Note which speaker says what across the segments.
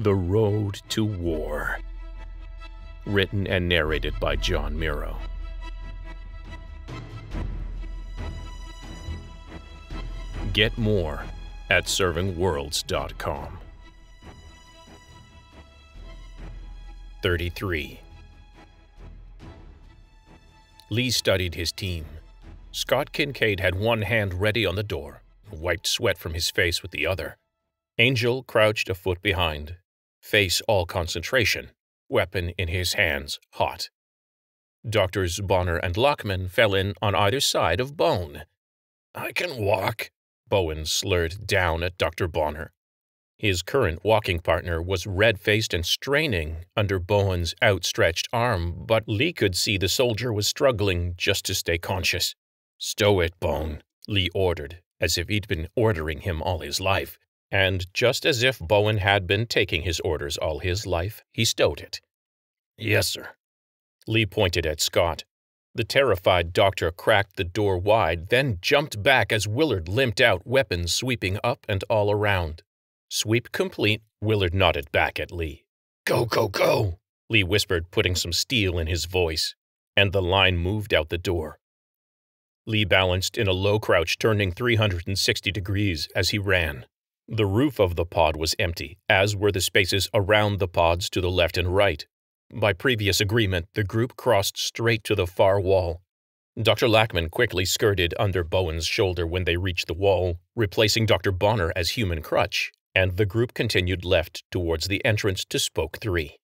Speaker 1: The Road to War. Written and narrated by John Miro. Get more at servingworlds.com. 33. Lee studied his team. Scott Kincaid had one hand ready on the door, wiped sweat from his face with the other. Angel crouched a foot behind, face all concentration, weapon in his hands, hot. Doctors Bonner and Lockman fell in on either side of Bone. I can walk, Bowen slurred down at Dr. Bonner. His current walking partner was red faced and straining under Bowen's outstretched arm, but Lee could see the soldier was struggling just to stay conscious. Stow it, Bone, Lee ordered, as if he'd been ordering him all his life. And just as if Bowen had been taking his orders all his life, he stowed it. Yes, sir. Lee pointed at Scott. The terrified doctor cracked the door wide, then jumped back as Willard limped out, weapons sweeping up and all around. Sweep complete, Willard nodded back at Lee. Go, go, go, Lee whispered, putting some steel in his voice, and the line moved out the door. Lee balanced in a low crouch, turning 360 degrees as he ran. The roof of the pod was empty, as were the spaces around the pods to the left and right. By previous agreement, the group crossed straight to the far wall. Dr. Lackman quickly skirted under Bowen's shoulder when they reached the wall, replacing Dr. Bonner as human crutch, and the group continued left towards the entrance to Spoke 3.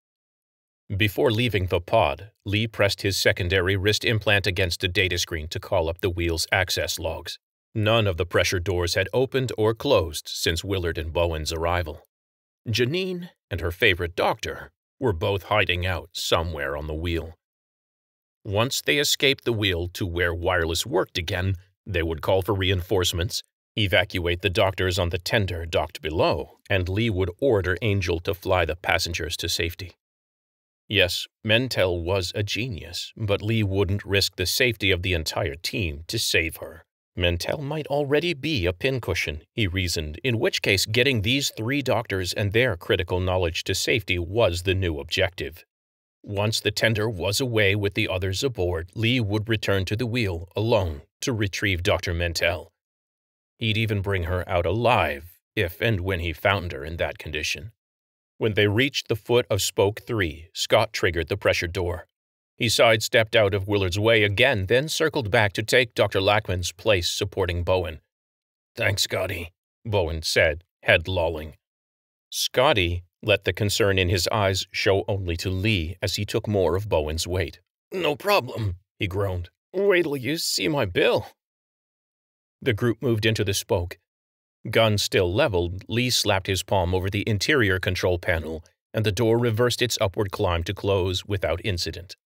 Speaker 1: Before leaving the pod, Lee pressed his secondary wrist implant against a data screen to call up the wheel's access logs. None of the pressure doors had opened or closed since Willard and Bowen's arrival. Janine and her favorite doctor were both hiding out somewhere on the wheel. Once they escaped the wheel to where wireless worked again, they would call for reinforcements, evacuate the doctors on the tender docked below, and Lee would order Angel to fly the passengers to safety. Yes, Mentel was a genius, but Lee wouldn't risk the safety of the entire team to save her. Mentel might already be a pincushion, he reasoned, in which case getting these three doctors and their critical knowledge to safety was the new objective. Once the tender was away with the others aboard, Lee would return to the wheel alone to retrieve Dr. Mentel. He'd even bring her out alive if and when he found her in that condition. When they reached the foot of spoke three, Scott triggered the pressure door. He sidestepped out of Willard's way again, then circled back to take Dr. Lackman's place supporting Bowen. Thanks, Scotty, Bowen said, head lolling. Scotty let the concern in his eyes show only to Lee as he took more of Bowen's weight. No problem, he groaned. Wait till you see my bill. The group moved into the spoke. Gun still leveled, Lee slapped his palm over the interior control panel, and the door reversed its upward climb to close without incident.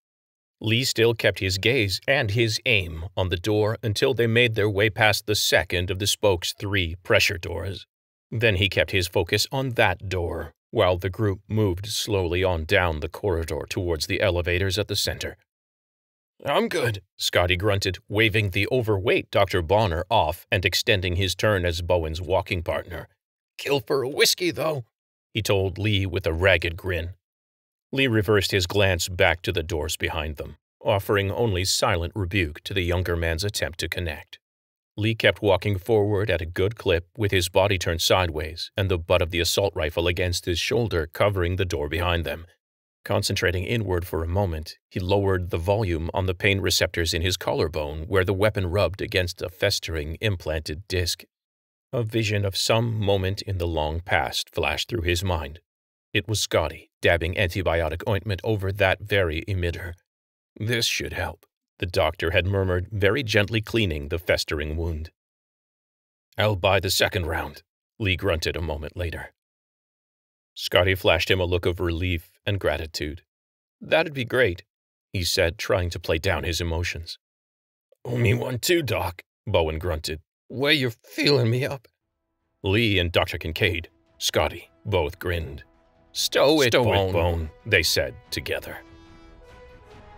Speaker 1: Lee still kept his gaze and his aim on the door until they made their way past the second of the spoke's three pressure doors. Then he kept his focus on that door, while the group moved slowly on down the corridor towards the elevators at the center. I'm good, Scotty grunted, waving the overweight Dr. Bonner off and extending his turn as Bowen's walking partner. Kill for a whiskey, though, he told Lee with a ragged grin. Lee reversed his glance back to the doors behind them, offering only silent rebuke to the younger man's attempt to connect. Lee kept walking forward at a good clip with his body turned sideways and the butt of the assault rifle against his shoulder covering the door behind them. Concentrating inward for a moment, he lowered the volume on the pain receptors in his collarbone where the weapon rubbed against a festering implanted disc. A vision of some moment in the long past flashed through his mind. It was Scotty, dabbing antibiotic ointment over that very emitter. This should help, the doctor had murmured, very gently cleaning the festering wound. I'll buy the second round, Lee grunted a moment later. Scotty flashed him a look of relief and gratitude. That'd be great, he said, trying to play down his emotions. Oh, me one too, Doc, Bowen grunted. Way you're feeling me up. Lee and Dr. Kincaid, Scotty, both grinned. Stow it, Stow Bone, it, Bone, they said together.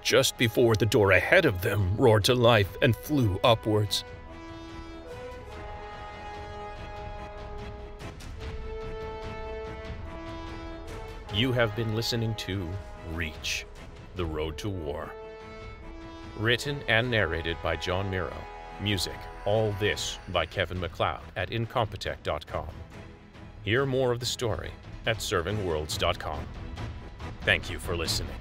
Speaker 1: Just before the door ahead of them roared to life and flew upwards. You have been listening to Reach The Road to War. Written and narrated by John Miro. Music All This by Kevin MacLeod at Incompetech.com. Hear more of the story at servingworlds.com. Thank you for listening.